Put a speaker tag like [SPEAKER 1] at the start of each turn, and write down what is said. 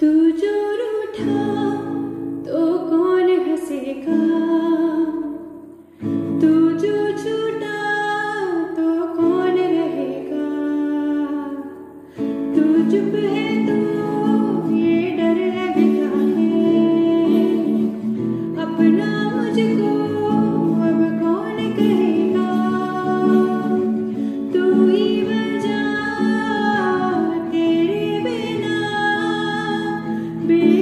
[SPEAKER 1] तू जो रूठा तो कौन हंसेगा? तू जो छूटा तो कौन रहेगा? तू चुप है तो be